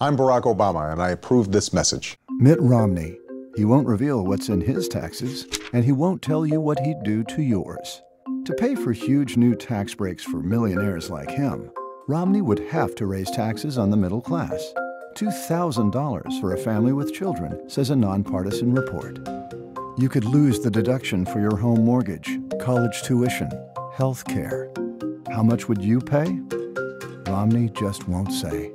I'm Barack Obama, and I approve this message. Mitt Romney. He won't reveal what's in his taxes, and he won't tell you what he'd do to yours. To pay for huge new tax breaks for millionaires like him, Romney would have to raise taxes on the middle class. $2,000 for a family with children, says a nonpartisan report. You could lose the deduction for your home mortgage, college tuition, health care. How much would you pay? Romney just won't say.